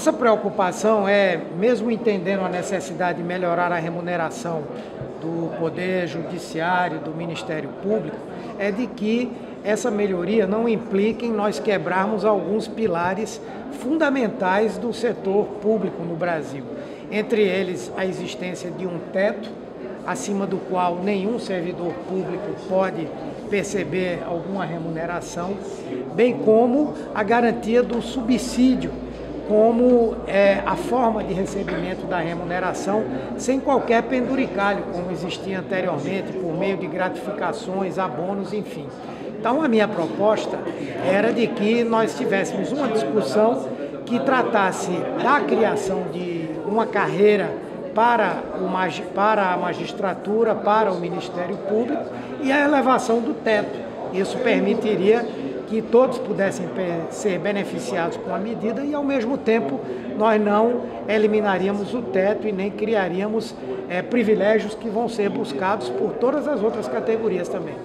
nossa preocupação é, mesmo entendendo a necessidade de melhorar a remuneração do Poder Judiciário, do Ministério Público, é de que essa melhoria não implique em nós quebrarmos alguns pilares fundamentais do setor público no Brasil. Entre eles, a existência de um teto acima do qual nenhum servidor público pode perceber alguma remuneração, bem como a garantia do subsídio como é, a forma de recebimento da remuneração sem qualquer penduricalho, como existia anteriormente, por meio de gratificações, abonos, enfim. Então, a minha proposta era de que nós tivéssemos uma discussão que tratasse da criação de uma carreira para, o, para a magistratura, para o Ministério Público e a elevação do teto. Isso permitiria que todos pudessem ser beneficiados com a medida e, ao mesmo tempo, nós não eliminaríamos o teto e nem criaríamos é, privilégios que vão ser buscados por todas as outras categorias também.